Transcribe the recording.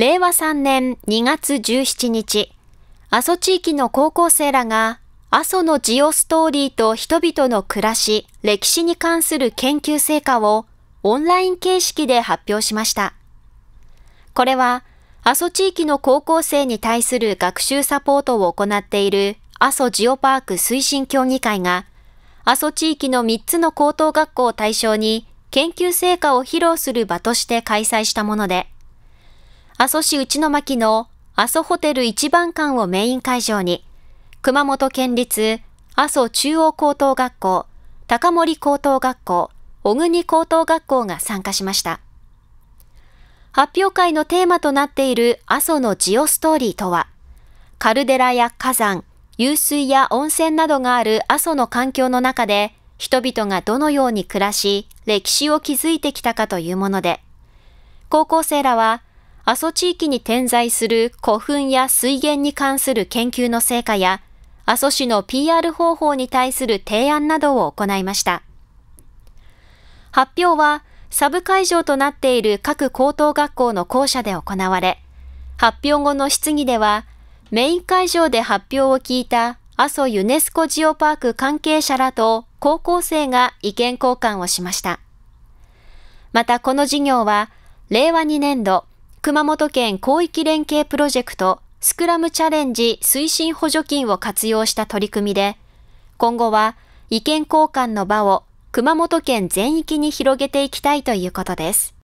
令和3年2月17日、阿蘇地域の高校生らが阿蘇のジオストーリーと人々の暮らし、歴史に関する研究成果をオンライン形式で発表しました。これは阿蘇地域の高校生に対する学習サポートを行っている阿蘇ジオパーク推進協議会が阿蘇地域の3つの高等学校を対象に研究成果を披露する場として開催したもので、阿蘇市内巻の阿蘇ホテル一番館をメイン会場に、熊本県立阿蘇中央高等学校、高森高等学校、小国高等学校が参加しました。発表会のテーマとなっている阿蘇のジオストーリーとは、カルデラや火山、湧水や温泉などがある阿蘇の環境の中で、人々がどのように暮らし、歴史を築いてきたかというもので、高校生らは、阿蘇地域に点在する古墳や水源に関する研究の成果や、阿蘇市の PR 方法に対する提案などを行いました。発表は、サブ会場となっている各高等学校の校舎で行われ、発表後の質疑では、メイン会場で発表を聞いた阿蘇ユネスコジオパーク関係者らと高校生が意見交換をしました。またこの事業は、令和2年度、熊本県広域連携プロジェクトスクラムチャレンジ推進補助金を活用した取り組みで、今後は意見交換の場を熊本県全域に広げていきたいということです。